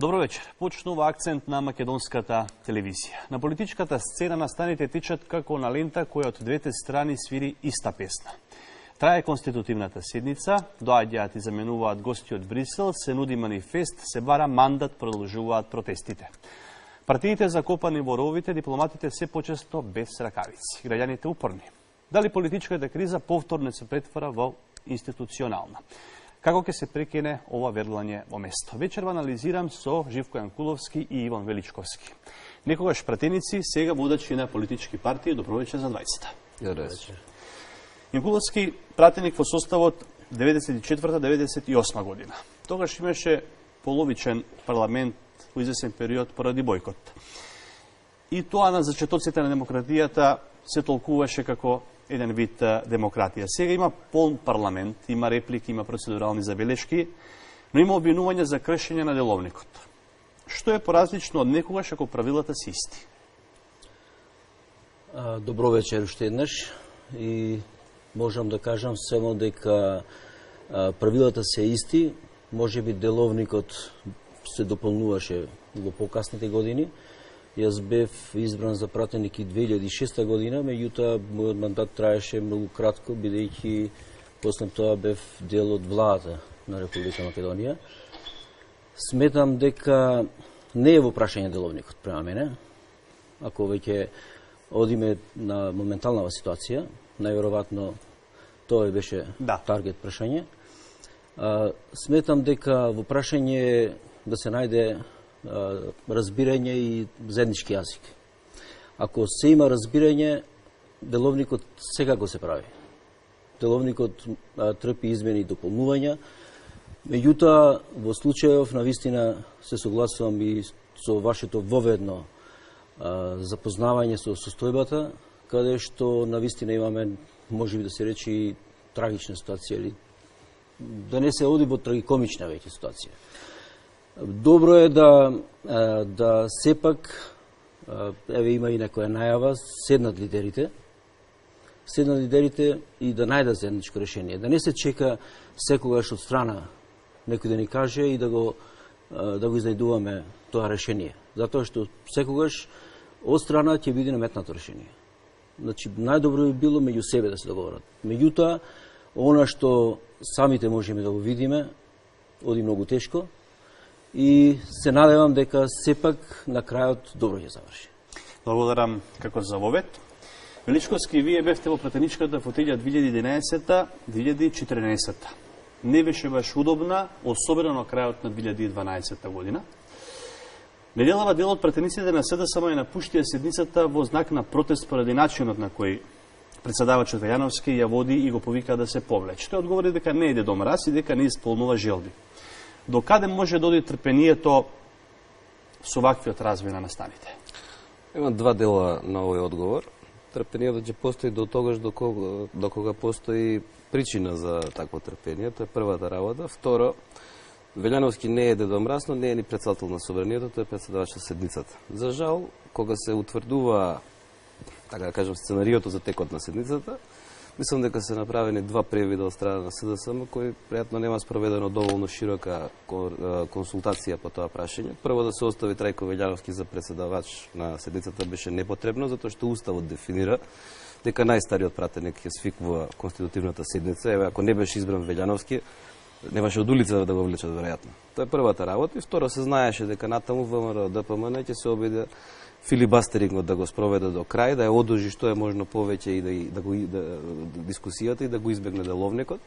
Добро вечер. Почнува акцент на македонската телевизија. На политичката сцена настаните тичат како на лента која од двете страни свири иста песна. Трае конститутивната седница, доаѓаат и заменуваат гости од Брисел, се нуди манифест, се бара мандат, продолжуваат протестите. Партиите закопани во ровите, дипломатите се почесто без ракавици. Граѓаните упорни. Дали политичката криза повторно се претвара во институционална? Како ќе се прекине ова вердлање во место? Вечерва анализирам со Живко Јанкуловски и Иван Величковски. Некогаш пратеници, сега водачи на политички партии. Добро вечер за 20-та. Добро вечер. Јанкуловски пратеник во составот 94-98 година. Тогаш имаше половичен парламент во извесен период поради бойкот. И тоа на зачетоците на демократијата се толкуваше како еден вид демократија. Сега има полн парламент, има реплики, има процедурални забелешки, но има обвинување за кршење на деловникот. Што е поразлично од некогаш ако правилата се исти? Добро вечер уште еднаш и можам да кажам само дека правилата се исти, може би деловникот се дополнуваше во покасните години, Јас бев избран за пратеник и 2006 година, меѓутоа мојот мандат траеше многу кратко, бидејќи после тоа бев дел од владата на Република Македонија. Сметам дека не е во прашање деловникот према мене. Ако веќе одиме на моменталнава ситуација, најверојатно тоа беше да. таргет прашање. А, сметам дека во прашање да се најде разбирање и заеднички јазик. Ако се има разбирање, деловникот секако се прави. Деловникот трпи измени и дополнувања, меѓутоа во случајов на вистина се согласувам и со вашето воведно запознавање со состојбата, каде што на вистина имаме, може би да се речи, трагична ситуација или да не се оди во трагикомична веќе ситуација. Добро е да, да сепак, еве има и некоја најава, седнат лидерите, седнат лидерите и да најдат заедничко решение. Да не се чека секогаш од страна некој да ни каже и да го, да го изнајдуваме тоа решение. Затоа што секогаш од страна ќе биде наметнато решение. Значи, најдобро би било меѓу себе да се договорат. Меѓутоа, она што самите можеме да го видиме, оди многу тешко, и се надевам дека сепак на крајот добро ќе заврши. Благодарам како за вовет. Величковски, вие бевте во пратеничката фотелја 2011-2014. Не беше баш удобна, особено на крајот на 2012 година. Неделава дел од пратениците на СДСМ е напуштија седницата во знак на протест поради начинот на кој председавачот Јановски ја води и го повика да се повлече. Тој одговори дека не иде до мраз и дека не исполнува желби. До каде може да оди трпението со ваквиот развој на настаните? Има два дела на овој одговор. Трпението ќе постои до тогаш до кога, до кога постои причина за такво трпение, тоа е првата работа. Второ, Велјановски не е дедомрасно, не е ни председател на собранието, тој е председавач на седницата. За жал, кога се утврдува, така да кажем, сценариото за текот на седницата, Мислам дека се направени два превида од страна на СДСМ кои пријатно нема спроведено доволно широка консултација по тоа прашање. Прво да се остави Трајко Велјановски за председавач на седницата беше непотребно затоа што уставот дефинира дека најстариот пратеник ја свикува конститутивната седница. Еве ако не беше избран Велјановски, немаше од улица да го влечат веројатно. Тоа е првата работа и второ се знаеше дека натаму ВМРО ДПМН ќе се обиде филибастерингот да го спроведе до крај, да ја одужи што е можно повеќе и да, да го да, да, дискусијата и да го избегне деловникот,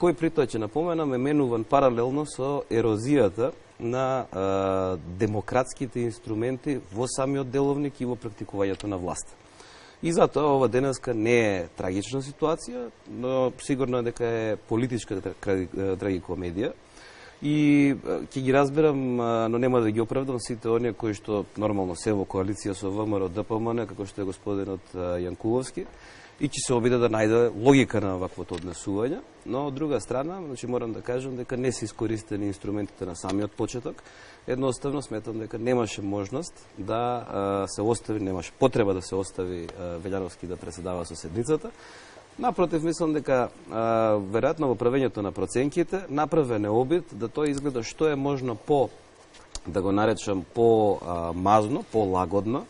кој притоа, ќе напоменам е менуван паралелно со ерозијата на а, демократските инструменти во самиот деловник и во практикувањето на власт. И затоа ова денеска не е трагична ситуација, но сигурно е дека е политичка трагикомедија и ќе ги разберам, но нема да ги оправдам сите оние кои што нормално се во коалиција со ВМРО ДПМН, како што е господинот Јанкуловски, и ќе се обиде да најде логика на ваквото однесување, но од друга страна, значи морам да кажам дека не се искористени инструментите на самиот почеток. Едноставно сметам дека немаше можност да се остави, немаше потреба да се остави Велјановски да преседава со седницата, Напротив, мислам дека а, веројатно во правењето на проценките направен е обид да тоа изгледа што е можно по да го наречам по-мазно, по-лагодно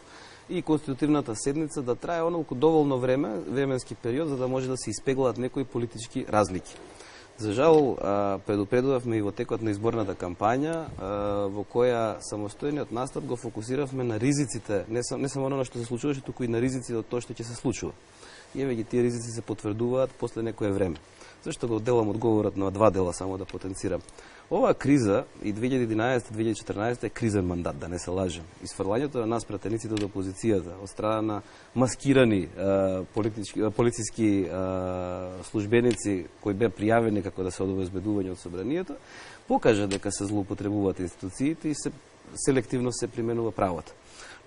и конститутивната седница да трае онолку доволно време, временски период, за да може да се испеглаат некои политички разлики. За жал, предупредувавме и во текот на изборната кампања, во која самостојниот настап го фокусиравме на ризиците, не, сам, не само на што се случуваше, туку и на ризиците од тоа што ќе се случува. И еве ги тие ризици се потврдуваат после некое време. Зашто го делам одговорот на два дела, само да потенцирам. Оваа криза и 2011-2014 е кризен мандат, да не се лажем. Изфрлањето на нас пратениците од опозицијата од страна на маскирани политички, полициски службеници кои беа пријавени како да се одобезбедување од собранието, покажа дека се злоупотребуваат институциите и се селективно се применува правото.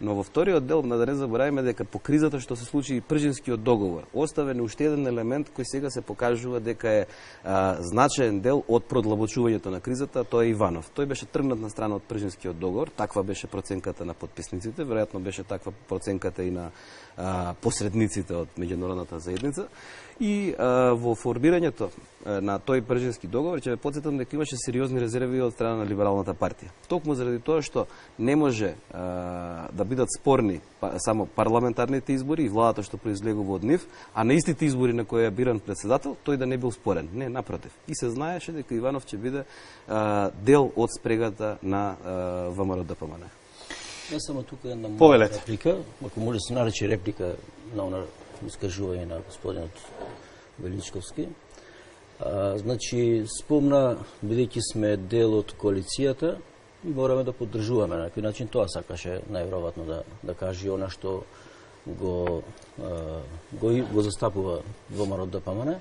Но во вториот дел, на да не забораваме дека по кризата што се случи и пржинскиот договор, оставен уште еден елемент кој сега се покажува дека е а, значаен дел од продлабочувањето на кризата, тоа е Иванов. Тој беше тргнат на страна од пржинскиот договор, таква беше проценката на подписниците, веројатно беше таква проценката и на а, посредниците од меѓународната заедница. И а, во формирањето на тој пржински договор, ќе ве подсетам дека имаше сериозни резерви од страна на либералната партија. Токму заради тоа што не може а, да бидат спорни па, само парламентарните избори и владата што произлегува од нив, а на истите избори на кои е биран председател, тој да не бил спорен. Не, напротив. И се знаеше дека Иванов ќе биде а, дел од спрегата на ВМРО ДПМН. Не само тука една Повелете. реплика, ако може се нарече реплика на она искажување на господинот Величковски. А, значи, спомна, бидејќи сме дел од коалицијата, мораме да поддржуваме на некој начин. Тоа сакаше најверојатно да, да каже она што го, а, го, го застапува ВМРО ДПМН.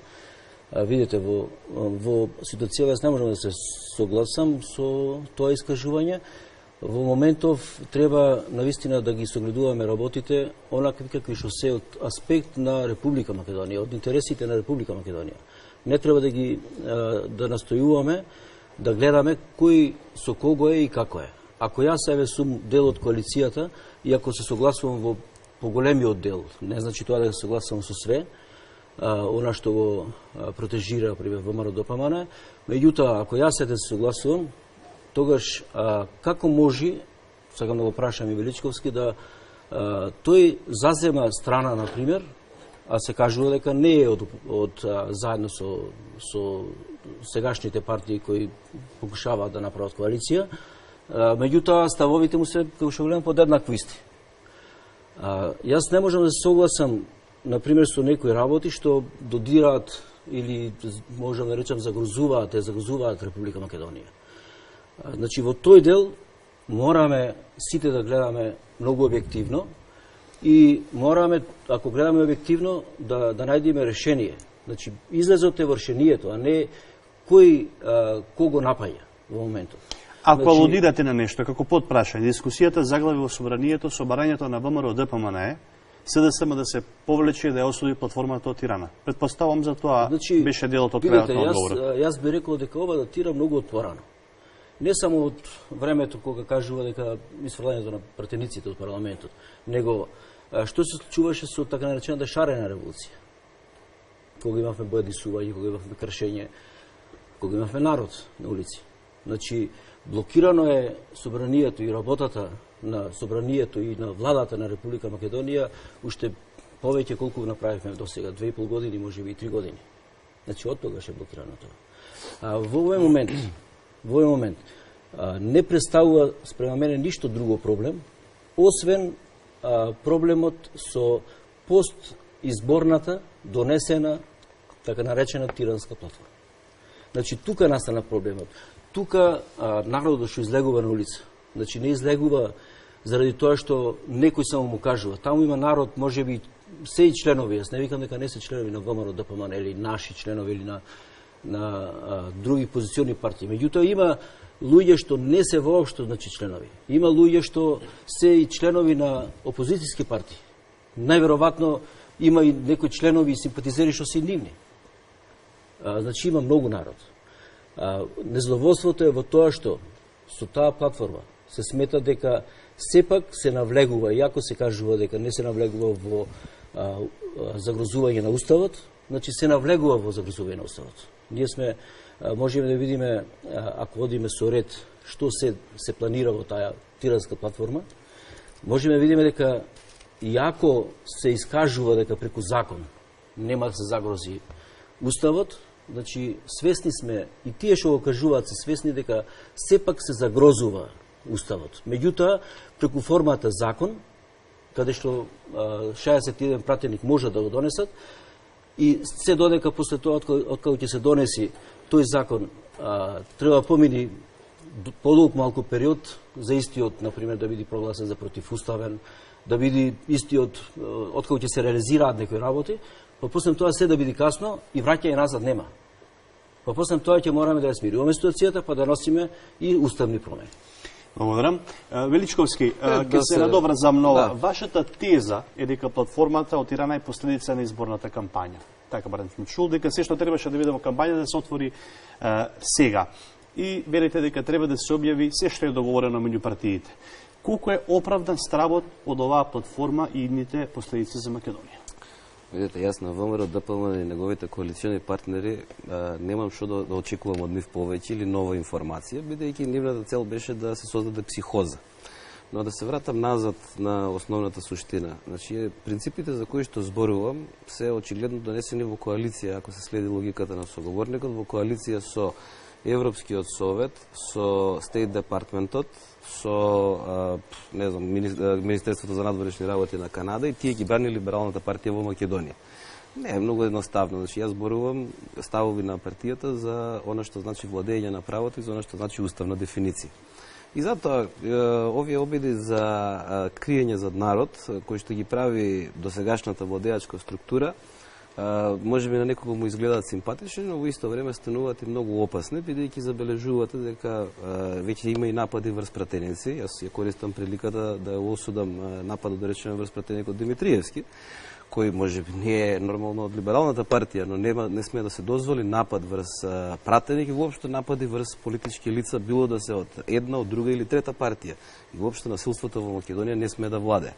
А, видите, во, во ситуацијава јас не можам да се согласам со тоа искажување. Во моментов треба навистина да ги согледуваме работите онакви какви што се од аспект на Република Македонија, од интересите на Република Македонија не треба да ги да настојуваме да гледаме кој со кого е и како е. Ако јас еве сум дел од коалицијата и ако се согласувам во поголемиот дел, не значи тоа да се согласувам со све, она што го протежира пример ВМРО ДПМН, меѓутоа ако јас се се согласувам, тогаш а, како може, сакам да го прашам и Величковски, да а, тој зазема страна, на пример, а се кажува дека не е од, од а, заедно со, со сегашните партии кои покушаваат да направат коалиција, а, меѓутоа ставовите му се, како што гледам, подеднакви исти. А, јас не можам да се согласам, например, со некои работи што додираат или можам да речам загрозуваат, те загрозуваат Република Македонија. Значи, во тој дел мораме сите да гледаме многу објективно, и мораме, ако гледаме објективно, да, да најдеме решение. Значи, излезот е вршението, а не кој а, кого напаја во моментот. Ако значи... алудирате на нешто, како подпрашање, дискусијата заглави во собранието со барањето на ВМРО ДПМН е, СДСМ да се повлече да ја осуди платформата од Тирана. Предпоставам за тоа значи, беше делот од крајот на одговорот. Јас, јас би рекол дека ова датира многу од порано. Не само од времето кога кажува дека исфрлањето на пратениците од парламентот, него што се случуваше со така наречената шарена револуција. Кога имавме бојадисување, кога имавме кршење, кога имавме народ на улици. Значи, блокирано е собранието и работата на собранието и на владата на Република Македонија уште повеќе колку направивме до сега, две и пол години, може би и три години. Значи, од тогаш е блокирано тоа. А, во овој момент, во овој момент, не представува спрема мене ништо друго проблем, освен проблемот со пост изборната донесена така наречена тиранска платформа. Значи, тука настана проблемот. Тука а, народот што излегува на улица. Значи, не излегува заради тоа што некој само му кажува. Таму има народ, може би, се и членови, јас не викам дека не се членови на ВМРО ДПМН или наши членови или на, на а, други позиционни партии. Меѓутоа има луѓе што не се воопшто значи членови. Има луѓе што се и членови на опозицијски партии. Најверојатно има и некои членови и симпатизери што се нивни. А, значи има многу народ. А, незадоволството е во тоа што со таа платформа се смета дека сепак се навлегува, иако се кажува дека не се навлегува во а, а, загрозување на Уставот, значи се навлегува во загрозување на Уставот. Ние сме можеме да видиме, ако одиме со ред, што се, се планира во таа тиранска платформа, можеме да видиме дека иако се искажува дека преку закон нема да се загрози уставот, значи свесни сме и тие што го кажуваат се свесни дека сепак се загрозува уставот. Меѓутоа, преку формата закон, каде што 61 пратеник може да го донесат, и се додека после тоа, од кога ќе се донеси тој закон, а, треба помини подолг малку период за истиот, например, да биде прогласен за противуставен, да биде истиот, од кога ќе се реализираат некои работи, па после тоа се да биде касно и враќање назад нема. Па после тоа ќе мораме да ја смируваме ситуацијата, па да носиме и уставни промени. Благодарам. Величковски, да ќе се се- надоврзам нова. Да. Вашата теза е дека платформата од Ирана е последица на изборната кампања. Така барем сме чул дека се што требаше да биде во кампања да се отвори е, сега. И верите дека треба да се објави се што е договорено меѓу партиите. Колку е оправдан стравот од оваа платформа и идните последици за Македонија? Видете, јас на ВМРО, ДПМН и неговите коалициони партнери а, немам што да, да очекувам од нив повеќе или нова информација, бидејќи нивната цел беше да се создаде психоза. Но да се вратам назад на основната суштина. Значи, принципите за кои што зборувам се очигледно донесени во коалиција, ако се следи логиката на соговорникот, во коалиција со Европскиот совет, со Стейт департментот, со не знам, Министерството за надворешни работи на Канада и тие ги брани либералната партија во Македонија. Не е многу едноставно. Значи, јас зборувам ставови на партијата за она што значи владење на правото и за она што значи уставна дефиниција. И затоа овие обиди за криење зад народ, кои што ги прави досегашната владеачка структура, може би на некого му изгледаат симпатични, но во исто време стануваат и многу опасни, бидејќи забележувате дека веќе има и напади врз пратеници. Јас ја користам приликата да да осудам нападот да речеме врз пратеникот Димитриевски, кој може би не е нормално од либералната партија, но нема, не сме да се дозволи напад врз пратеник и воопшто напади врз политички лица, било да се од една, од друга или трета партија. И воопшто насилството во Македонија не сме да владе.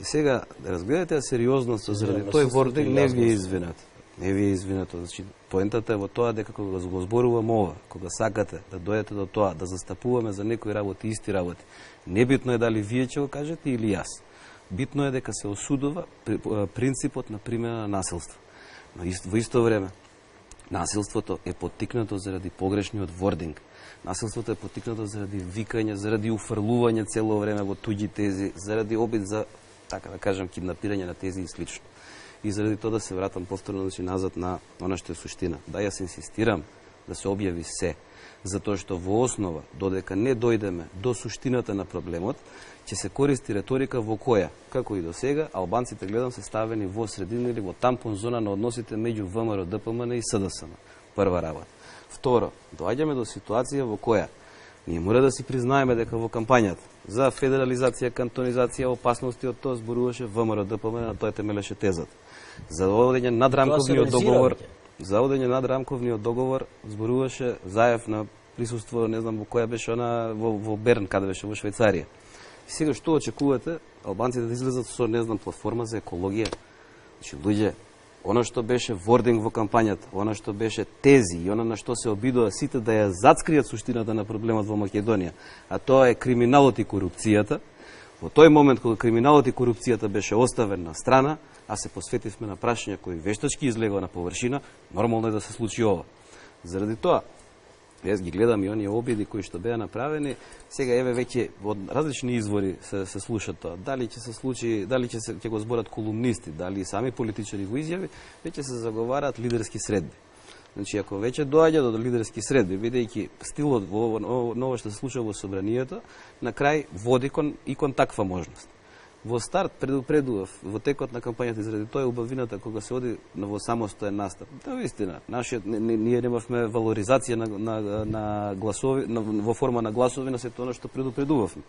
И сега, да разгледате ја сериозноста заради тој вординг, не ви е извинат. Не ви е извинато. Значи, поентата е во тоа дека кога го зборувам ова, кога сакате да дојдете до тоа, да застапуваме за некои работи, исти работи, небитно е дали вие ќе го кажете или јас. Битно е дека се осудува принципот на примена на насилство. Но во исто време, насилството е поттикнато заради погрешниот вординг. Насилството е поттикнато заради викање, заради уфрлување цело време во туѓи тези, заради обид за, така да кажам, киднапирање на тези и слично. И заради тоа да се вратам повторно значи, назад на она што е суштина. Да, јас инсистирам да се објави се, затоа што во основа, додека не дојдеме до суштината на проблемот, ќе се користи риторика во која, како и до сега, албанците гледам се ставени во средина или во тампон зона на односите меѓу ВМРО, ДПМН и СДСМ. Прва работа. Второ, доаѓаме до ситуација во која ние мора да си признаеме дека во кампањата за федерализација, кантонизација, опасности од тоа зборуваше ВМРО, ДПМН, на тоа темелеше тезата. За водење надрамковниот реализира договор, за одење над рамковниот договор зборуваше Заев на присуство, не знам во која беше она, во, во Берн, каде беше, во Швајцарија. И сега што очекувате? Албанците да излезат со, не знам, платформа за екологија. Значи, луѓе, оно што беше вординг во кампањата, оно што беше тези и оно на што се обидува сите да ја зацкријат суштината на проблемот во Македонија, а тоа е криминалот и корупцијата, во тој момент кога криминалот и корупцијата беше оставен на страна, а се посветивме на прашања кои вештачки излегува на површина, нормално е да се случи ова. Заради тоа, Јас ги гледам и оние обиди кои што беа направени, сега еве веќе од различни извори се, се слуша тоа. Дали ќе се случи, дали ќе се ќе го зборат колумнисти, дали сами политичари го изјави, веќе се заговараат лидерски средби. Значи, ако веќе доаѓа до лидерски средби, бидејќи стилот во ово, ово, ново што се случува во собранието, на крај води кон, и кон таква можност. Во старт предупредував во текот на кампањата заради тоа е убавината кога се оди на во самостоен настап. Да, вистина, нашиот не, ние немавме валоризација на, на, на гласови на, во форма на гласови на сето она што предупредувавме.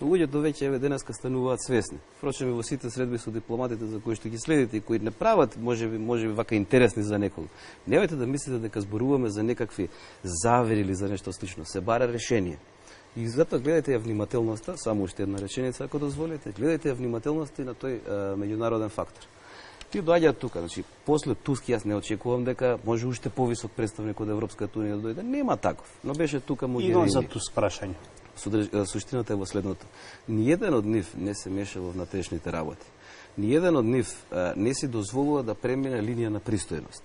Но луѓето веќе еве денеска стануваат свесни. Впрочем во сите средби со дипломатите за кои што ги следите и кои не прават можеби можеби вака интересни за некого. Немајте да мислите дека зборуваме за некакви завери или за нешто слично. Се бара решение. И затоа гледајте ја внимателноста, само уште една реченица ако дозволите, гледајте ја внимателноста и на тој е, меѓународен фактор. Ти доаѓаат тука, значи после Туски јас не очекувам дека може уште повисок представник од Европската унија да дојде. Нема таков. Но беше тука Могерини. Идам за Туск прашање. Суштината е во следното. Ниеден од нив не се меша во внатрешните работи. Ниеден од нив а, не си дозволува да премине линија на пристојност.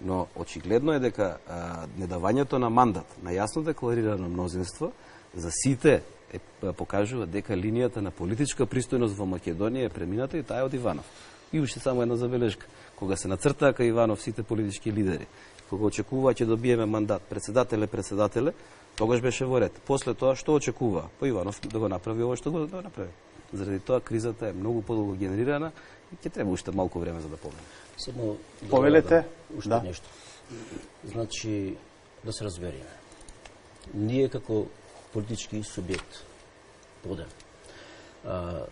Но очигледно е дека а, недавањето на мандат на јасно декларирано мнозинство за сите е, покажува дека линијата на политичка пристојност во Македонија е премината и таа е од Иванов. И уште само една забелешка. Кога се нацртаа кај Иванов сите политички лидери, кога очекуваа ќе добиеме мандат председателе председателе, тогаш беше во ред. После тоа што очекува? По Иванов да го направи ова што го да направи. Заради тоа кризата е многу подолго генерирана ќе треба уште малку време за да помине. Само да Повелете? додам уште Да. нешто. Значи, да се разбериме. Ние како политички субјект, подем, а,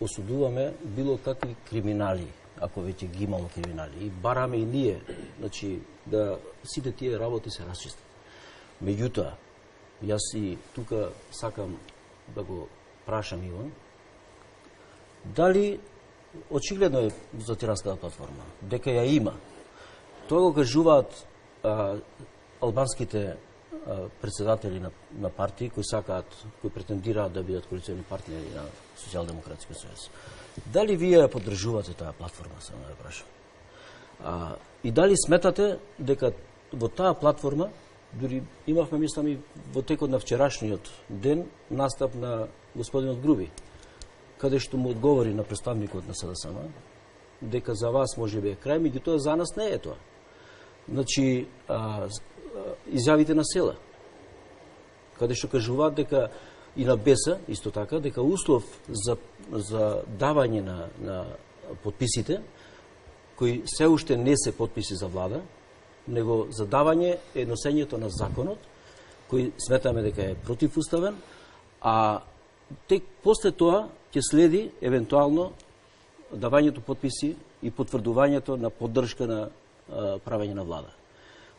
осудуваме било какви криминали, ако веќе ги имало криминали, и бараме и ние, значи, да сите тие работи се расчистат. Меѓутоа, јас и тука сакам да го прашам Иван, дали очигледно е за тиранската платформа, дека ја има. Тоа го кажуваат а, албанските а, председатели на, на партии кои сакаат, кои претендираат да бидат коалиционни партнери на Социјалдемократскиот сојуз. Дали вие ја поддржувате таа платформа, само да ја прашам? А, и дали сметате дека во таа платформа, дури имавме, мислам, и во текот на вчерашниот ден, настап на господинот Груби, каде што му одговори на представникот на СДСМ, дека за вас може би е крај, меѓутоа за нас не е тоа. Значи, а, а, изјавите на села, каде што кажуваат дека и на БЕСА, исто така, дека услов за, за давање на, на подписите, кои се уште не се подписи за влада, него за давање е носењето на законот, кој сметаме дека е противуставен, а тек после тоа ќе следи евентуално давањето подписи и потврдувањето на поддршка на правење на влада.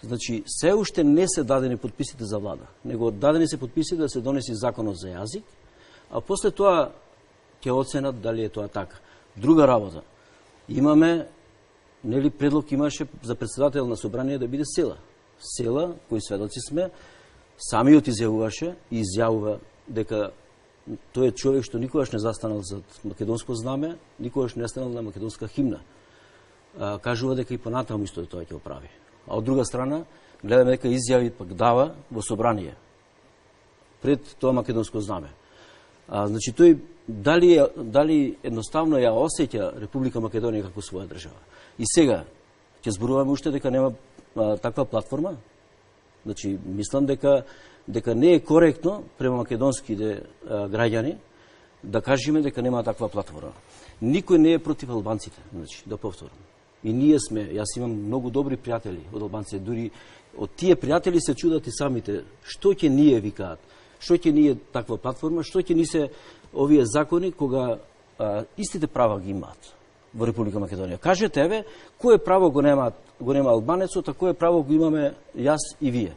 Значи, се уште не се дадени подписите за влада, него дадени се подписи да се донеси законот за јазик, а после тоа ќе оценат дали е тоа така. Друга работа. Имаме, нели предлог имаше за председател на собрание да биде села. Села, кои сведоци сме, самиот изјавуваше и изјавува дека тој е човек што никогаш не застанал за македонско знаме, никогаш не станал на македонска химна. А, кажува дека и понатаму исто тоа ќе го прави. А од друга страна, гледаме дека изјави пак дава во собрание пред тоа македонско знаме. А, значи тој дали дали едноставно ја осеќа Република Македонија како своја држава. И сега ќе зборуваме уште дека нема а, таква платформа. Значи мислам дека дека не е коректно према македонските граѓани да кажеме дека нема таква платформа. Никој не е против албанците, значи, да повторам. И ние сме, јас имам многу добри пријатели од албанците, дури од тие пријатели се чудат и самите, што ќе ние викаат, што ќе ние таква платформа, што ќе ни се овие закони кога а, истите права ги имаат во Република Македонија. Кажете еве, кое право го нема го нема албанецот, а кое право го имаме јас и вие.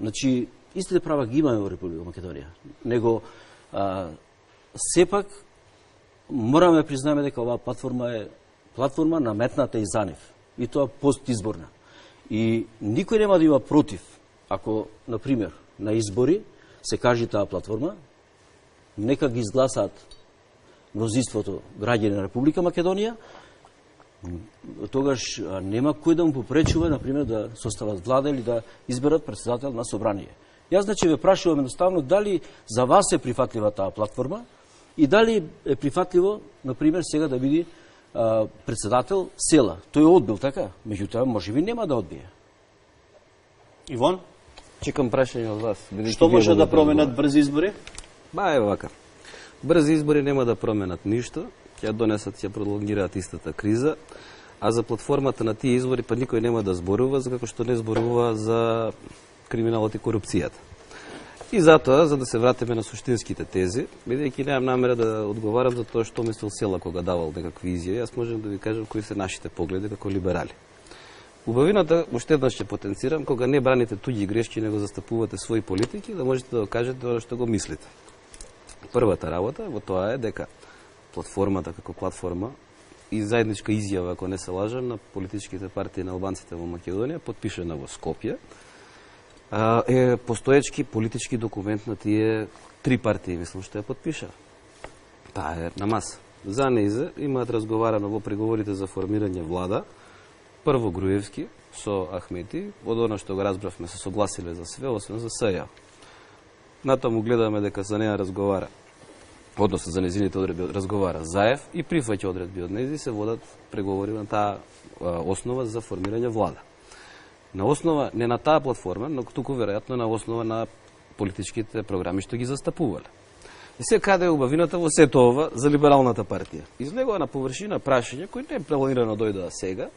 Значи, истите права ги имаме во Република Македонија. Него, а, сепак, мораме да признаеме дека оваа платформа е платформа наметната и за нив. И тоа постизборна. И никој нема да има против, ако, на пример, на избори се кажи таа платформа, нека ги изгласаат мнозинството граѓани на Република Македонија, тогаш нема кој да му попречува, например, да состават влада или да изберат председател на собрание. Јас, значи, ве прашувам едноставно дали за вас е прифатлива таа платформа и дали е прифатливо, например, сега да биде а, председател села. Тој е одбил, така? Меѓутоа, може би нема да одбие. Ивон, Чекам прашање од вас. што може да променат брзи избори? Ба е вака. Брзи избори нема да променат ништо, ќе ја донесат, ќе продолгираат истата криза, а за платформата на тие избори па никој нема да зборува, за како што не зборува за криминалот и корупцијата. И затоа, за да се вратиме на суштинските тези, бидејќи немам намера да одговарам за тоа што мислил Села кога давал некакви изјави, јас можам да ви кажам кои се нашите погледи како либерали. Убавината, уште еднаш ќе потенцирам, кога не браните туѓи грешки, него застапувате своји политики, да можете да кажете тоа што го мислите. Првата работа во тоа е дека платформата како платформа и заедничка изјава, ако не се лажам, на политичките партии на албанците во Македонија, подпишена во Скопје, е постоечки политички документ на тие три партии, мислам, што ја подпиша. Таа е на маса. За неизе имаат разговарано во преговорите за формирање влада, прво Груевски со Ахмети, од она што го разбравме се согласиле за све, освен за СЈ. Натаму гледаме дека за неја разговара односно за незините одредби разговара Заев и прифаќа одредби од нези се водат преговори на таа основа за формирање влада. На основа не на таа платформа, но туку веројатно на основа на политичките програми што ги застапувале. И се каде е убавината во сето ова за либералната партија. Излегува на површина прашање кои не е планирано да дојдоа сега,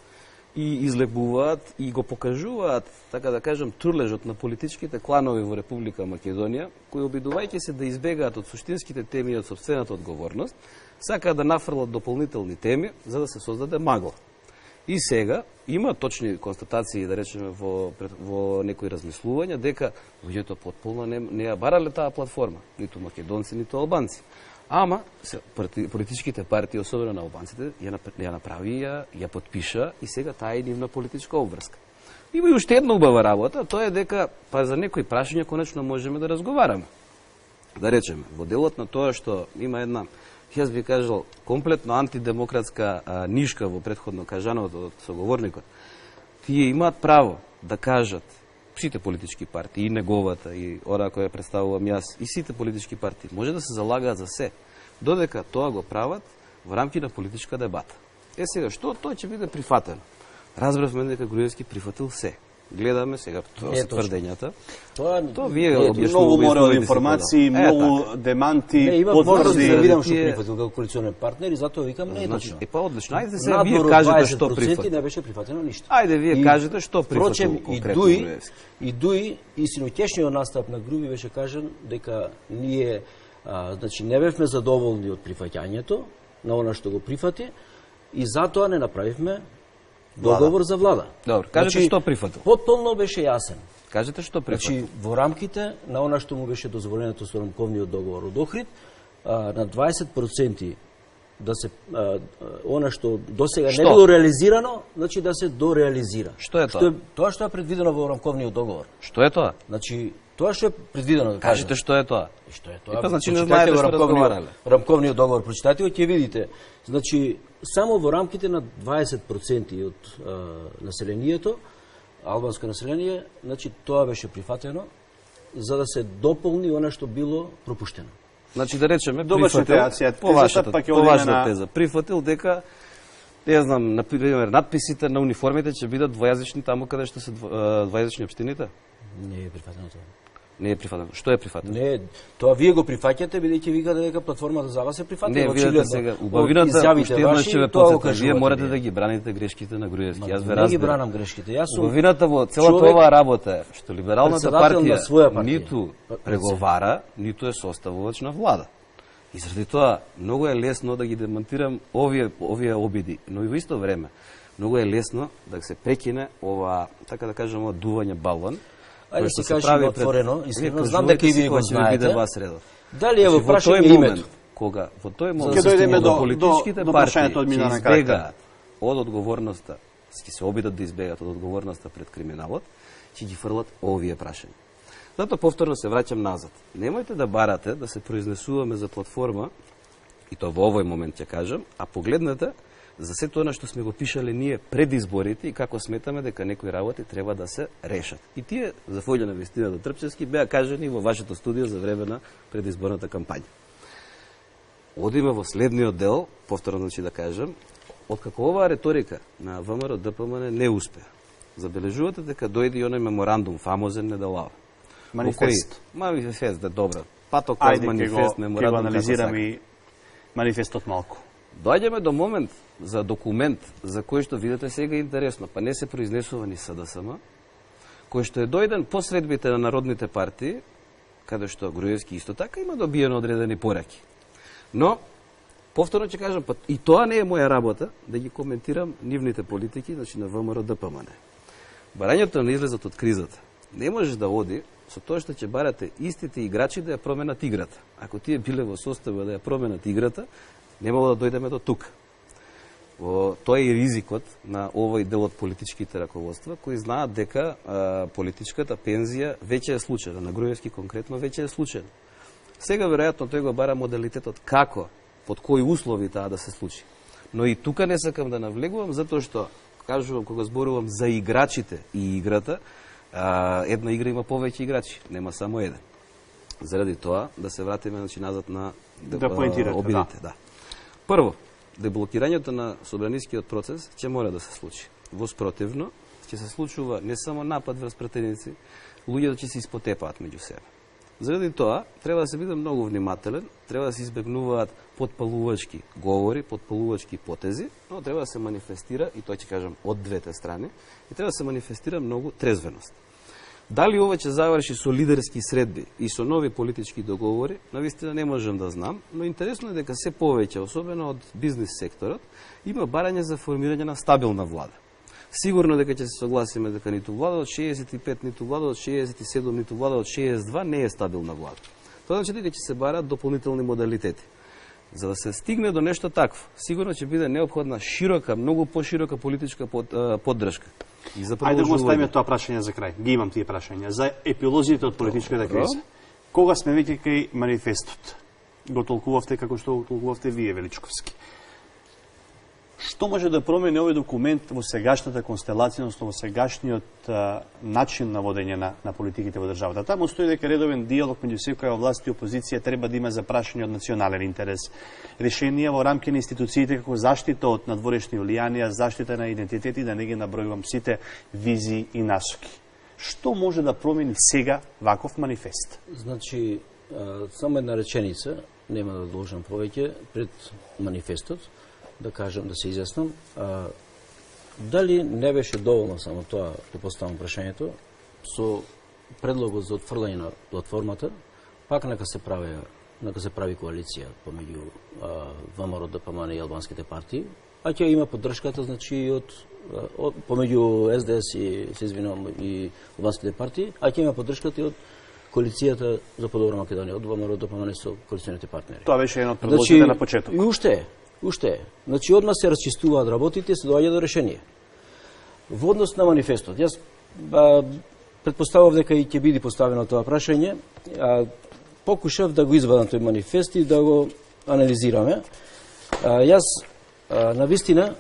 и излегуваат и го покажуваат, така да кажем, турлежот на политичките кланови во Република Македонија, кои обидувајќи се да избегаат од суштинските теми и од собствената одговорност, сакаат да нафрлат дополнителни теми за да се создаде магла. И сега има точни констатации, да речеме, во, во некои размислувања, дека луѓето потполно не, не ја барале таа платформа, ниту македонци, ниту албанци. Ама се, политичките партии, особено на албанците, ја, ја направи, ја, ја подпиша и сега таа е нивна политичка обврска. Има и уште една убава работа, тоа е дека па за некои прашања конечно можеме да разговараме. Да речеме, во делот на тоа што има една јас би кажал, комплетно антидемократска а, нишка во предходно кажаното од соговорникот, тие имаат право да кажат сите политички партии, и неговата, и ора која представувам јас, и сите политички партии, може да се залагаат за се, додека тоа го прават во рамки на политичка дебата. Е сега, што тоа ќе биде прифатено? Разбравме дека Груевски прифатил се гледаме сега тоа се тврдењата. Тоа тоа вие многу море од информации, многу така. деманти, не, има можност да видам што прифатил како коалиционен партнер и затоа викам не е значи, точно. Е па одлично. Ајде сега вие кажете што прифатил. не беше прифатено ништо. Ајде вие кажете што прифатил и Дуи и Дуи и синоќешниот настап на Груби беше кажан дека ние а, значи не бевме задоволни од прифаќањето на она што го прифати и затоа не направивме договор за влада. Добро, кажете значи, што прифатил. Потполно беше јасен. Кажете што прифатил. Значи, во рамките на она што му беше дозволеното со рамковниот договор од Охрид, на 20% да се а, она што досега не било реализирано, значи да се дореализира. Што е тоа? Што е, тоа што е предвидено во рамковниот договор. Што е тоа? Значи, тоа што е предвидено, да кажете што е тоа? И што е тоа? Па значи не знаете што разговарале. Рамковниот договор прочитате, ќе видите. Значи, само во рамките на 20% од а, населението, албанско население, значи тоа беше прифатено за да се дополни она што било пропуштено. Значи да речеме прифатил, по вашата, па по вашата на... теза, прифатил дека не знам, на пример, надписите на униформите ќе бидат двојазични таму каде што се двојазични општините? Не е прифатено тоа. Не е прифатено. Што е прифатено? Не, тоа вие го прифаќате бидејќи викате дека платформата за вас е прифатена. Не, видете сега, убавината уште еднаш ќе ве потсетам, вие морате да ги браните грешките на Груевски. Јас ве разбирам. Не ги бранам грешките. Јас сум Убавината во целата оваа работа е што либералната партија, партија ниту преговара, ниту е составувач на влада. И заради тоа многу е лесно да ги демонтирам овие овие обиди, но и во исто време многу е лесно да се прекине ова, така да кажеме, дување балон Ајде си кажи отворено, искрено, знам дека и вие го знаете. Дали е во значи, прашање името? Кога во тој момент ќе дојдеме до политичките партии од избегаат од одговорноста, ќе се обидат да избегаат од одговорноста пред криминалот, ќе ги фрлат овие прашања. Затоа повторно се враќам назад. Немојте да барате да се произнесуваме за платформа, и тоа во овој момент ќе кажам, а погледнете за сето тоа што сме го пишале ние пред изборите и како сметаме дека некои работи треба да се решат. И тие, за фоља на вистината Трпчевски, беа кажани во вашето студио за време на предизборната кампања. Одиме во следниот дел, повторно значи да кажам, откако оваа реторика на ВМРО ДПМН не успеа. Забележувате дека дојде и оној меморандум, фамозен неделава. Манифест. Манифест, да, добро. Пато кој манифест, меморандум, како анализираме и манифестот малку. Доаѓаме до момент за документ за кој што видите сега интересно, па не се произнесува ни СДСМ, кој што е дојден по средбите на народните партии, каде што Груевски исто така има добиено одредени пораки. Но, повторно ќе кажам, па и тоа не е моја работа да ги коментирам нивните политики, значи на ВМРО ДПМН. Барањето на излезот од кризата не можеш да оди со тоа што ќе барате истите играчи да ја променат играта. Ако тие биле во состава да ја променат играта, немало да дојдеме до тука. Тоа е и ризикот на овој дел од политичките раководства кои знаат дека а, политичката пензија веќе е случајна, на Груевски конкретно веќе е случајна. Сега веројатно тој го бара моделитетот како, под кои услови таа да се случи. Но и тука не сакам да навлегувам затоа што кажувам кога зборувам за играчите и играта, а, една игра има повеќе играчи, нема само еден. Заради тоа да се вратиме значи назад на Да поентирате, обидите, да. Прво, деблокирањето на собранискиот процес ќе мора да се случи. Во спротивно, ќе се случува не само напад врз претеници, луѓето ќе се испотепаат меѓу себе. Заради тоа, треба да се биде многу внимателен, треба да се избегнуваат подпалувачки говори, подпалувачки потези, но треба да се манифестира, и тоа ќе кажам од двете страни, и треба да се манифестира многу трезвеност. Дали ова ќе заврши со лидерски средби и со нови политички договори, навистина не можам да знам, но интересно е дека се повеќе, особено од бизнес секторот, има барање за формирање на стабилна влада. Сигурно дека ќе се согласиме дека ниту влада од 65, ниту влада од 67, ниту влада од 62 не е стабилна влада. Тоа значи дека ќе се бараат дополнителни модалитети. За да се стигне до нешто такво, сигурно ќе биде необходна широка, многу поширока политичка поддршка. И за Ајде да го оставиме тоа прашање за крај. Ги имам тие прашања. За епилозите од политичката криза. Кога сме веќе кај манифестот? Го толкувавте како што го толкувавте вие, Величковски. Што може да промени овој документ во сегашната констелација, односно во сегашниот а, начин на водење на, на политиките во државата? Таму стои дека редовен диалог меѓу секоја власт и опозиција треба да има за прашање од национален интерес. Решенија во рамки на институциите како заштита од надворешни влијанија, заштита на идентитети, да не ги набројувам сите визии и насоки. Што може да промени сега ваков манифест? Значи, само една реченица, нема да должам повеќе, пред манифестот, да кажам, да се изјаснам. А, дали не беше доволно само тоа, да поставам прашањето, со предлогот за отфрлање на платформата, пак нека се прави, нека се прави коалиција помеѓу ВМРО, ДПМН и албанските партии, а ќе има поддршката, значи, и од, помеѓу СДС и, се извинувам, и албанските партии, а ќе има поддршката и од коалицијата за подобра Македонија, од ВМРО, ДПМН со коалиционите партнери. Тоа беше едно од предложите на почеток. И уште е, уште е. Значи, одма се расчистуваат работите и се доаѓа до решение. Во однос на манифестот, јас а, предпоставав дека и ќе биде поставено тоа прашање, а, покушав да го извадам тој манифест и да го анализираме. А, јас, а, на вистина,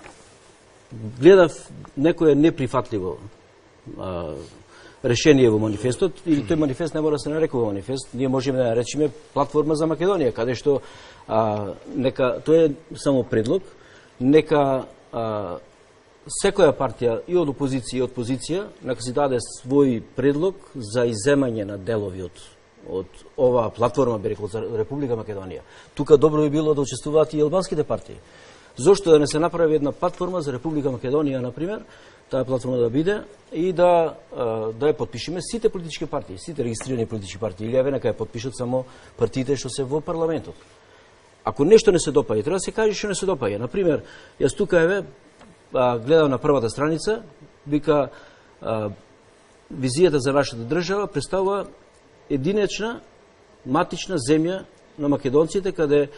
гледав некое неприфатливо а, решение во манифестот, или тој манифест не мора да се нарекува манифест, ние можеме да наречеме платформа за Македонија, каде што а, нека, тоа е само предлог, нека а, секоја партија и од опозиција и од позиција нека си даде свој предлог за иземање на делови од од оваа платформа би рекол за Република Македонија. Тука добро би било да учествуваат и албанските партии. Зошто да не се направи една платформа за Република Македонија, например, таа платформа да биде и да да ја подпишиме сите политички партии, сите регистрирани политички партии, или еве нека ја подпишат само партиите што се во парламентот. Ако нешто не се допаѓа, треба да се каже што не се допаѓа. Например, јас тука еве гледам на првата страница, вика визијата за нашата држава представува единечна матична земја на македонците каде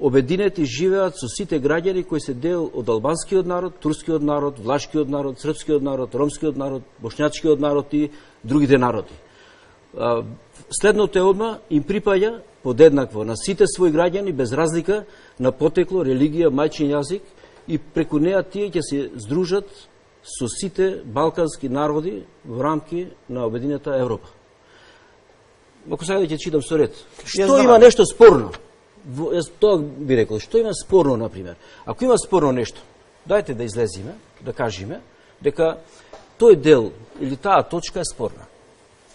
обединети живеат со сите граѓани кои се дел од албанскиот народ, турскиот народ, влашкиот народ, српскиот народ, ромскиот народ, бошњачкиот народ и другите народи. Следното е одма им припаѓа подеднакво на сите своји граѓани без разлика на потекло, религија, мајчин јазик и преку неа тие ќе се здружат со сите балкански народи во рамки на Обединета Европа. Ако сега ќе читам со ред. Што има нешто спорно? Јас тоа би рекол. Што има спорно, например? Ако има спорно нешто, дајте да излезиме, да кажеме, дека тој дел или таа точка е спорна.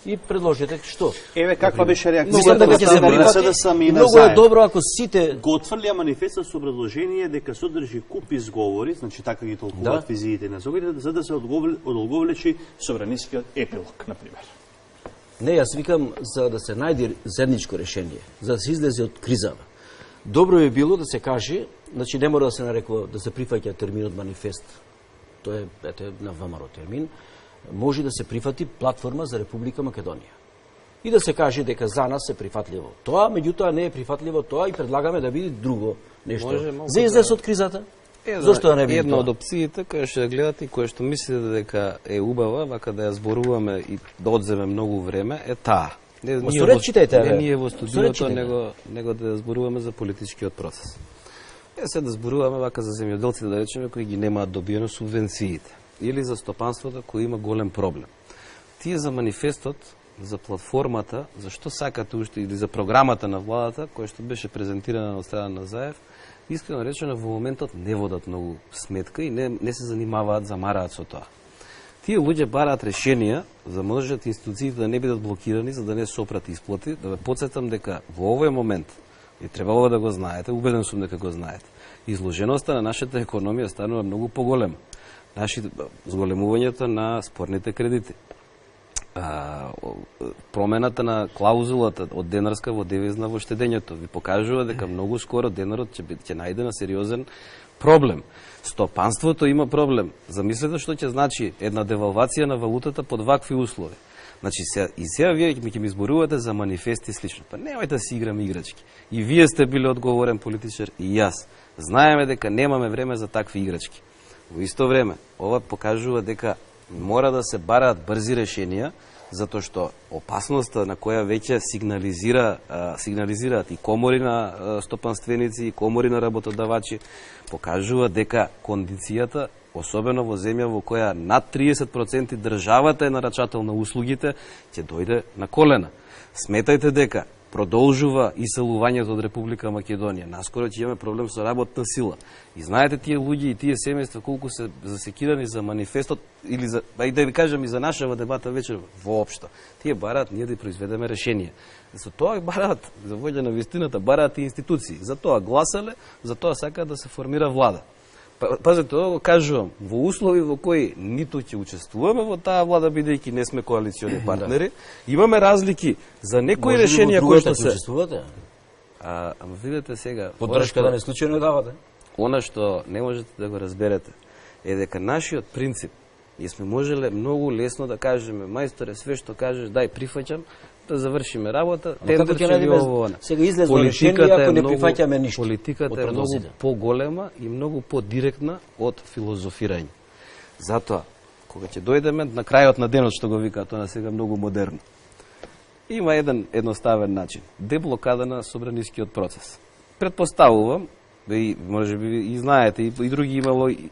И предложете што. Еве каква беше реакцијата Мислам дека ќе се и Многу е добро ако сите го отфрлија манифестот со образложение дека содржи куп изговори, значи така ги толкуваат Да. визиите на насоките, за да се одолговлечи собранискиот епилог, на пример. Не, јас викам за да се најде заедничко решение, за да се излезе од кризава. Добро би било да се каже, значи не мора да се нарекува да се прифаќа терминот манифест. Тоа е ете на ВМРО термин. Може да се прифати платформа за Република Македонија. И да се каже дека за нас е прифатливо. Тоа, меѓутоа, не е прифатливо тоа и предлагаме да биде друго нешто. Може за излез од кризата. Една, Зошто да не биде Една од опциите која ја гледате и која што мислите дека е убава, вака да ја зборуваме и да одземе многу време, е таа. Не, Ма ние во- читајте, Не ние во студиото, него, него да зборуваме за политичкиот процес. Е, се да зборуваме вака за земјоделците, да речеме, кои ги немаат добиено субвенциите. Или за стопанството кој има голем проблем. Тие за манифестот, за платформата, зашто сакате уште, или за програмата на владата, која што беше презентирана од страна на Заев, искрено речено во моментот не водат многу сметка и не, не се занимаваат, замараат со тоа. Тие луѓе бараат решенија за да можат институциите да не бидат блокирани за да не сопрат исплати, да ве подсетам дека во овој момент и требало да го знаете, убеден сум дека го знаете. Изложеноста на нашата економија станува многу поголема. Наши зголемувањето на спорните кредити. А, промената на клаузулата од денарска во девизна во штедењето ви покажува дека многу скоро денарот ќе ќе најде на сериозен проблем. Стопанството има проблем. Замислете што ќе значи една девалвација на валутата под вакви услови. Значи, се, и сега вие ќе ми зборувате за манифести слично. Па немајте да си играме играчки. И вие сте били одговорен политичар, и јас. Знаеме дека немаме време за такви играчки. Во исто време, ова покажува дека мора да се бараат брзи решенија, затоа што опасноста на која веќе сигнализира, сигнализираат и комори на стопанственици, и комори на работодавачи, покажува дека кондицијата, особено во земја во која над 30% државата е нарачател на услугите, ќе дојде на колена. Сметајте дека продолжува иселувањето од Република Македонија. Наскоро ќе имаме проблем со работна сила. И знаете тие луѓе и тие семејства колку се засекирани за манифестот или за да и да ви кажам и за нашава дебата вечер воопшто. Тие бараат ние да произведеме решение. За тоа бараат, за воѓа на вистината, бараат и институции. За тоа гласале, за тоа сакаат да се формира влада. Па- Пазете, тоа го кажувам, во услови во кои ниту ќе учествуваме во таа влада, бидејќи не сме коалициони партнери, имаме разлики за некои Може решенија кои што се... учествувате? А, ама видете сега, Поддршка да не случајно давате. Она што не можете да го разберете е дека нашиот принцип и сме можеле многу лесно да кажеме мајсторе све што кажеш дај прифаќам да завршиме работа тендер ќе ви ово сега Политиката решение ако не прифаќаме ништо Политиката е многу поголема и многу подиректна од филозофирање. Затоа кога ќе дојдеме на крајот на денот што го викаат тоа сега многу модерно. Има еден едноставен начин. Деблокада на собранискиот процес. Предпоставувам, и може би и знаете, и, и други имало, и,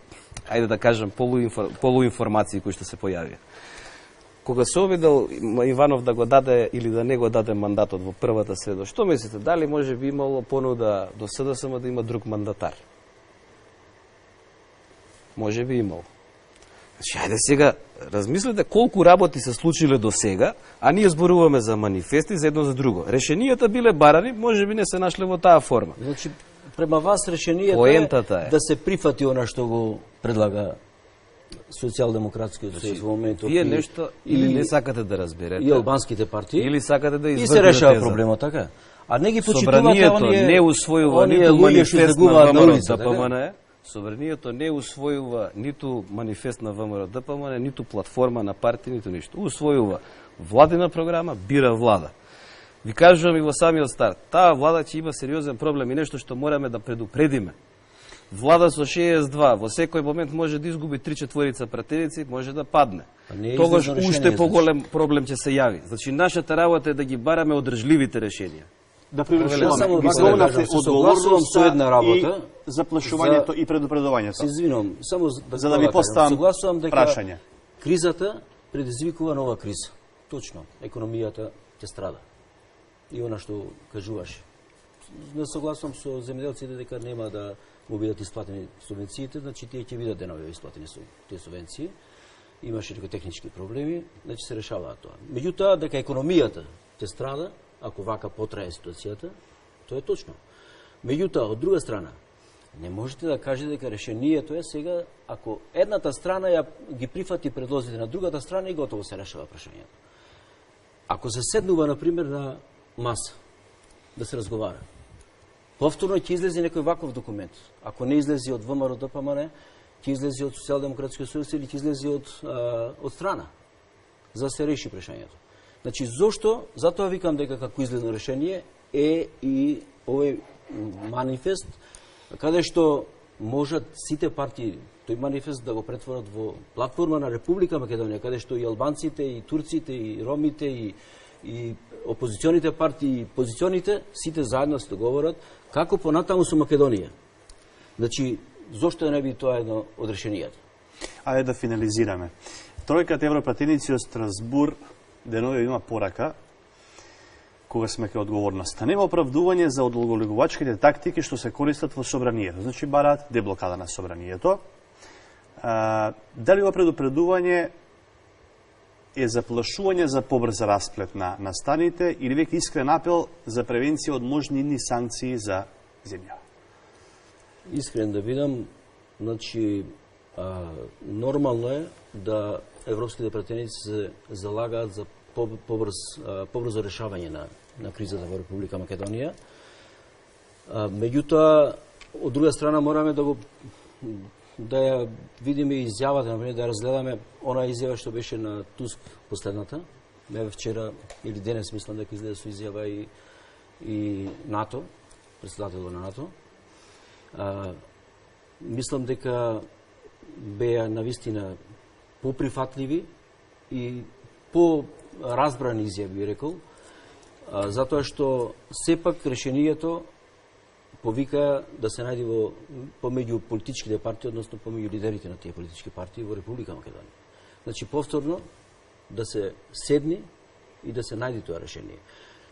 ајде да кажам, полуинфор, полуинформации кои што се појавија. Кога се обидел Иванов да го даде или да не го даде мандатот во првата среда. што мислите, дали може би имало понуда до СДСМ да има друг мандатар? Може би имало. Значи, ајде сега, размислете колку работи се случиле до сега, а ние зборуваме за манифести за едно за друго. Решенијата биле барани, може би не се нашле во таа форма. Значи, према вас решението Поентата е. да се прифати она што го предлага социјалдемократскиот сојуз во моментот. Вие и- нешто или не сакате да разберете, и албанските партии или сакате да и извртите се решава проблемот така. А не ги почитувате оние не усвојува ниту манифест на ВМРО така? ДПМН, Собранието не усвојува ниту манифест на ВМРО ДПМН, ниту платформа на партија, ниту ништо. Усвојува владина програма, бира влада. Ви кажувам и во самиот старт, таа влада ќе има сериозен проблем и нешто што мораме да предупредиме. Влада со 62 во секој момент може да изгуби 3 четворица пратеници, може да падне. Па Тогаш уште значи. поголем проблем ќе се јави. Значи нашата работа е да ги бараме одржливите решенија. Да вака да спомнавте се согласувам со една работа, и заплашувањето и Се предупредувањето. извинувам, само за да, За да ви поставам Согласувам дека прашање. кризата предизвикува нова криза. Точно, економијата ќе страда. И она што кажуваш. Не согласувам со земјоделците дека нема да му бидат исплатени субвенциите, значи тие ќе бидат денови исплатени со тие субвенции. Имаше некои технички проблеми, значи се решаваа тоа. Меѓутоа дека економијата ќе страда ако вака потрае ситуацијата, тоа е точно. Меѓутоа, од друга страна, не можете да кажете дека решението е сега ако едната страна ја ги прифати предлозите на другата страна и готово се решава прашањето. Ако се седнува, например, на маса, да се разговара, повторно ќе излезе некој ваков документ. Ако не излезе од ВМРО ДПМН, ќе излезе од Социјалдемократскиот сојуз или ќе излезе од, а, од страна, за да се реши прашањето. Значи, зошто? Затоа викам дека како изгледно решение е и овој манифест, каде што можат сите партии тој манифест да го претворат во платформа на Република Македонија, каде што и албанците, и турците, и ромите, и, и опозиционите партии, и позиционите, сите заедно се договорат како понатаму со Македонија. Значи, зошто да не би тоа едно од решенијата? Ајде да финализираме. Тројката европратеници од Страсбур денови има порака кога сме кај одговорноста. Нема оправдување за одолголегувачките тактики што се користат во собранието. Значи, бараат деблокада на собранието. А, дали ова предупредување е заплашување за побрз расплет на настаните или веќе искрен апел за превенција од можни идни санкции за земја? Искрен да видам, значи, а, нормално е да европските претеници се залагаат за побрз, побрзо решавање на, на кризата во Република Македонија. А, меѓутоа, од друга страна мораме да го да ја видиме изјавата, например, да разгледаме она изјава што беше на Туск последната. Ме вчера или денес мислам дека излезе со изјава и, и НАТО, председателот на НАТО. А, мислам дека беа навистина поприфатливи и по разбрани изјави, би рекол, затоа што сепак решението повика да се најде во помеѓу политичките партии, односно помеѓу лидерите на тие политички партии во Република Македонија. Значи повторно да се седни и да се најде тоа решение.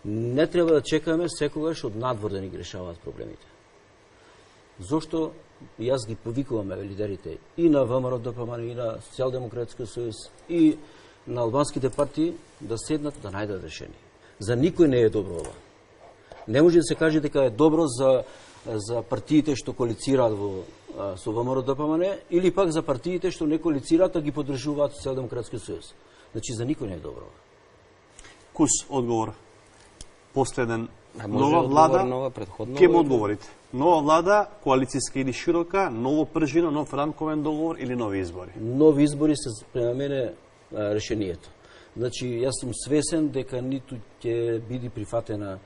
Не треба да чекаме секогаш од надвор да ни ги решаваат проблемите. Зошто јас ги повикуваме лидерите и на ВМРО ДПМН, и на Социјалдемократска сојуз, и на албанските партии да седнат да најдат решение. За никој не е добро ова. Не може да се каже дека е добро за за партиите што коалицираат во со ВМРО ДПМН или пак за партиите што не коалицираат, а ги поддржуваат Социјалдемократски сојуз. Значи за никој не е добро. Кус одговор. Последен А може нова одговор влада, на ова претходно ке му одговорите? Нова влада, коалицијска или широка, ново пржино, нов рамковен договор или нови избори? нови избори се према мене решението. Значи, јас сум свесен дека ниту ќе биде прифатена а,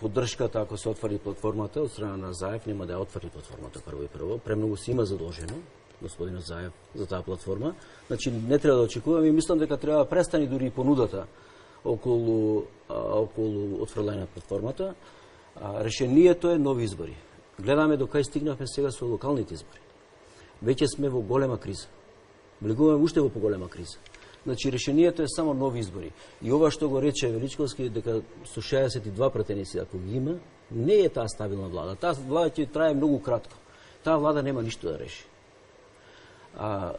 поддршката ако се отвори платформата од страна на Заев, нема да ја отвори платформата прво и прво. Премногу си има задолжено господинот Заев за таа платформа. Значи, не треба да очекуваме и мислам дека треба да престани дури и понудата околу, а, околу отфрлање на платформата. А, решението е нови избори. Гледаме до кај стигнавме сега со локалните избори. Веќе сме во голема криза. Влегуваме уште во поголема криза. Значи, решението е само нови избори. И ова што го рече Величковски, дека со 62 пратеници, ако ги има, не е таа стабилна влада. Таа влада ќе трае многу кратко. Таа влада нема ништо да реши. А,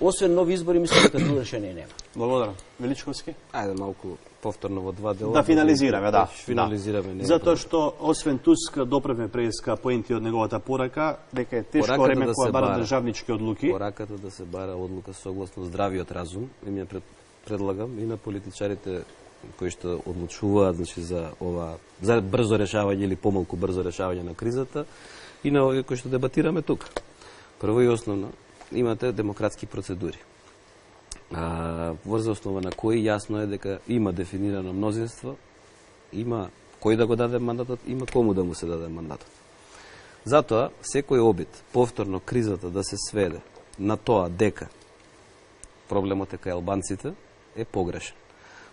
освен нови избори, мислам дека друго решение нема. Благодарам. Величковски? Ајде малку повторно во два дела. Да финализираме, да. Финализираме. е Затоа што, освен Туск, допревме преска поенти од неговата порака, дека е тешко Пораката време да кога бара бара. државнички одлуки. пораката да се бара одлука согласно здравиот разум и ми ја пред, предлагам и на политичарите кои што одлучуваат значи за ова за брзо решавање или помалку брзо решавање на кризата и на овие кои што дебатираме тука. Прво и основно имате демократски процедури. А, врз основа на кои јасно е дека има дефинирано мнозинство, има кој да го даде мандатот, има кому да му се даде мандатот. Затоа, секој обид, повторно кризата да се сведе на тоа дека проблемот е кај албанците, е погрешен.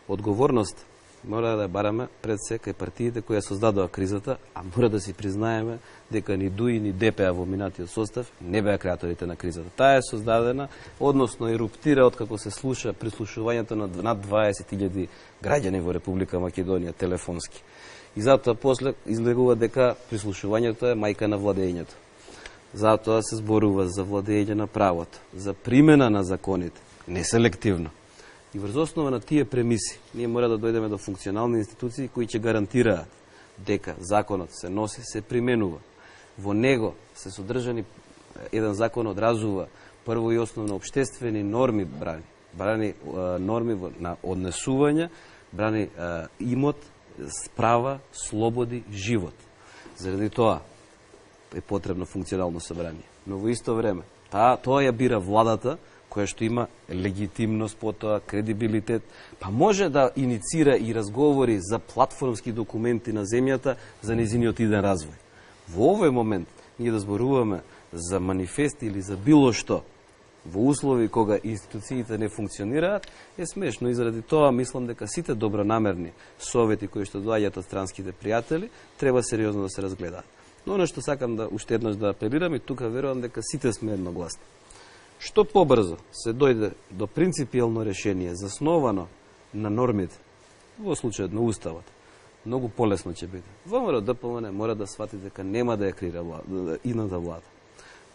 Одговорност мора да бараме пред се кај партиите која создадоа кризата, а мора да си признаеме дека ни ДУИ ни ДПА во минатиот состав не беа креаторите на кризата. Таа е создадена, односно еруптира откако се слуша прислушувањето на над 20.000 граѓани во Република Македонија телефонски. И затоа после излегува дека прислушувањето е мајка на владењето. Затоа се зборува за владење на правото, за примена на законите, не селективно. И врз основа на тие премиси, ние мора да дојдеме до функционални институции кои ќе гарантираат дека законот се носи, се применува. Во него се содржани еден закон одразува прво и основно обштествени норми брани, брани е, норми во- на однесување, брани е, имот, справа, слободи, живот. Заради тоа, е потребно функционално собрание. Но во исто време, таа, тоа ја бира владата, која што има легитимност потоа кредибилитет, па може да иницира и разговори за платформски документи на земјата за незиниот иден развој. Во овој момент, ние да зборуваме за манифест или за било што во услови кога институциите не функционираат, е смешно и заради тоа мислам дека сите добронамерни совети кои што доаѓаат од странските пријатели треба сериозно да се разгледаат. Но оно што сакам да уште еднаш да апелирам и тука верувам дека сите сме едногласни. Што побрзо се дојде до принципијално решение засновано на нормите, во случајот на Уставот, многу полесно ќе биде. ВМРО ДПМН мора да свати дека нема да ја крира влада, ината влада.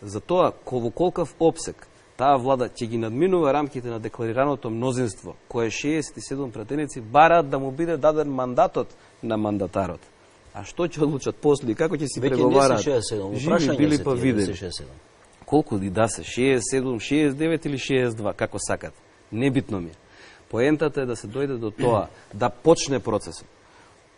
Затоа, во колкав обсек таа влада ќе ги надминува рамките на декларираното мнозинство, кое 67 пратеници бараат да му биде даден мандатот на мандатарот. А што ќе одлучат после и како ќе си преговараат? Живи били па видели. Колку ли да се, 67, 69 или 62, како сакат. Небитно ми е. Поентата е да се дојде до тоа, да почне процесот.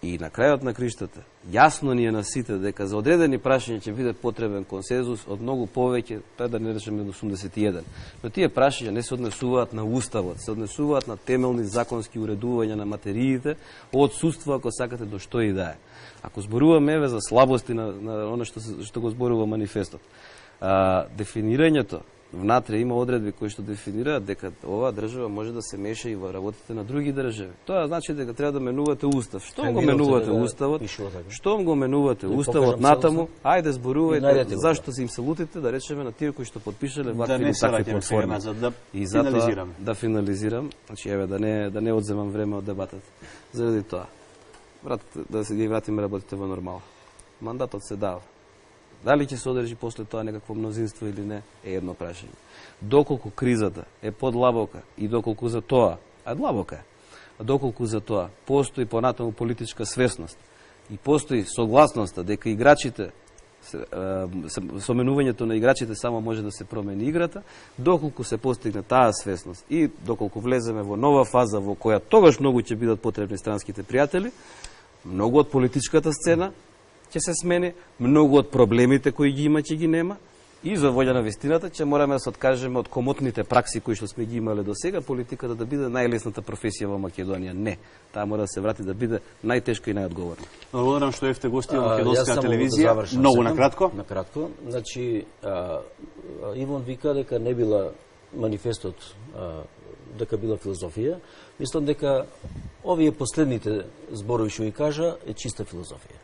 И на крајот на криштата, јасно ни е на сите дека за одредени прашања ќе биде потребен консензус од многу повеќе, тоа да не речеме од 81. Но тие прашања не се однесуваат на уставот, се однесуваат на темелни законски уредувања на материите, од судство ако сакате до што и да е. Ако зборуваме еве за слабости на, на оно што што го зборува манифестот, а, дефинирањето внатре има одредби кои што дефинираат дека оваа држава може да се меша и во работите на други држави. Тоа значи дека треба да менувате устав. Што го менувате да уставот? Што го менувате уставот натаму? Ајде зборувајте зашто се им се лутите да речеме на тие кои што подпишале да вакви или такви платформи. За да и затоа финализирам. да финализирам, значи еве да не да не одземам време од дебатата. Заради тоа. Брат, да се ги вратиме работите во нормала. Мандатот се дава. Дали ќе се одржи после тоа некакво мнозинство или не, е едно прашање. Доколку кризата е подлабока и доколку за тоа, а длабока е, а доколку за тоа постои понатаму политичка свесност и постои согласноста дека играчите соменувањето на играчите само може да се промени играта, доколку се постигне таа свесност и доколку влеземе во нова фаза во која тогаш многу ќе бидат потребни странските пријатели, многу од политичката сцена ќе се смени, многу од проблемите кои ги има ќе ги нема, и за волја на вистината ќе мораме да се откажеме од комотните пракси кои што сме ги имале до сега, политиката да биде најлесната професија во Македонија. Не, таа мора да се врати да биде најтешка и најодговорна. Благодарам што евте гости во Македонска телевизија. Да Многу на кратко. На кратко. Значи, а, Ивон вика дека не била манифестот а, дека била филозофија. Мислам дека овие последните зборови што ги кажа е чиста филозофија.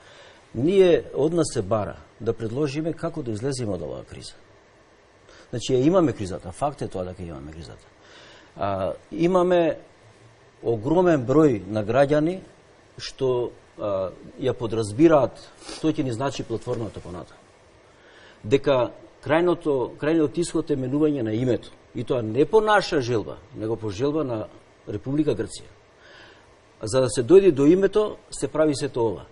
Ние од нас се бара да предложиме како да излеземе од оваа криза. Значи, имаме кризата, факт е тоа дека имаме кризата. А, имаме огромен број на граѓани што а, ја подразбираат што ќе ни значи платформата поната. Дека крајното, крајниот исход е менување на името. И тоа не по наша желба, него по желба на Република Грција. За да се дојде до името, се прави сето ова.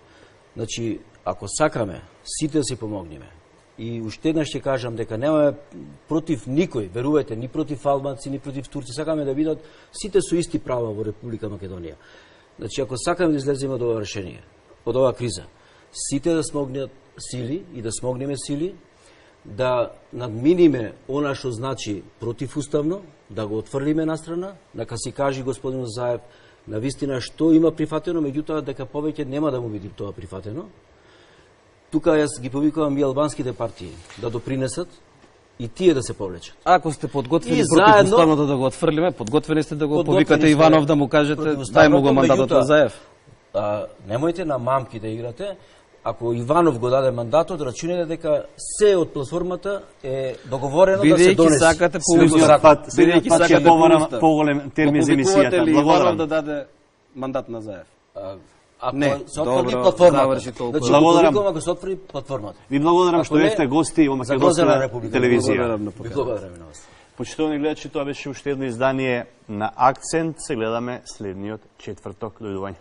Значи, ако сакаме сите да се помогниме. помогнеме, и уште еднаш ќе кажам дека немаме против никој, верувате, ни против албанци, ни против турци, сакаме да бидат сите со исти права во Република Македонија. Значи, ако сакаме да излеземе од ова решение, од оваа криза, сите да смогнат сили и да смогнеме сили, да надминиме она што значи противуставно, да го отфрлиме на страна, си кажи господин Заев, на вистина што има прифатено, меѓутоа дека повеќе нема да му биде тоа прифатено, Тука јас ги повикувам и албанските партии да допринесат и тие да се повлечат. Ако сте подготвени против уставното да го отфрлиме, подготвени сте да го повикате Иванов да му кажете дај му го мандатот на Заев. А, немојте на мамки да играте. Ако Иванов го даде мандатот, рачунете дека се од платформата е договорено бидејќи да се донесе. сакате по Следниот пат, ќе говорам поголем термин за емисијата. Иванов Благодарам. да даде мандат на Заев? Ако Не, се отврди добро, платформата. заврши толку. Значи, Благодарам. благодарам. ако се отврди платформата. Ви благодарам Ако што не, евте гости во Македонска телевизија. Благодарам на Ви благодарам на вас. Почитувани гледачи, тоа беше уште едно издание на Акцент. Се гледаме следниот четврток. Дојдување.